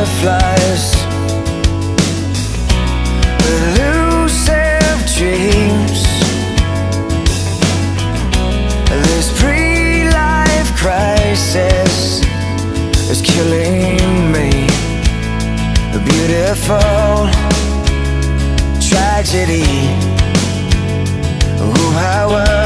fireflies. Elusive dreams. This pre-life crisis Is killing me. A Beautiful tragedy. Oh, how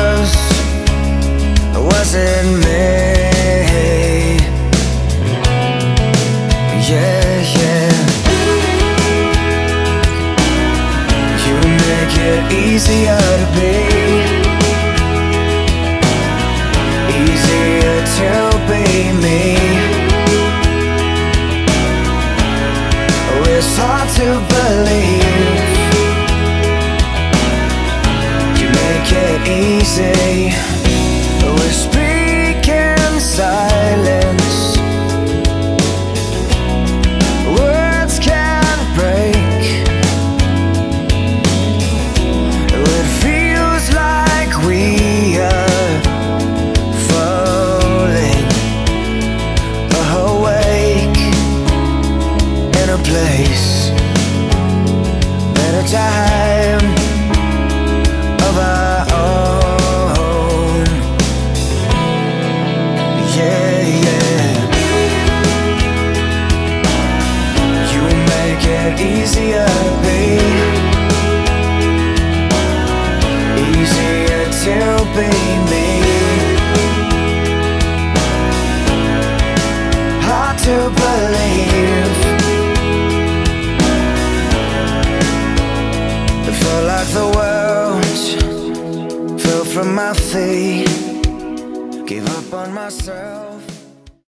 easier to be. Easier to be me. Oh, it's hard to believe. You make it easy time of our own. Yeah, yeah. You make it easier, babe. Easier to be me. Hard to believe. From my feet. Give up on myself.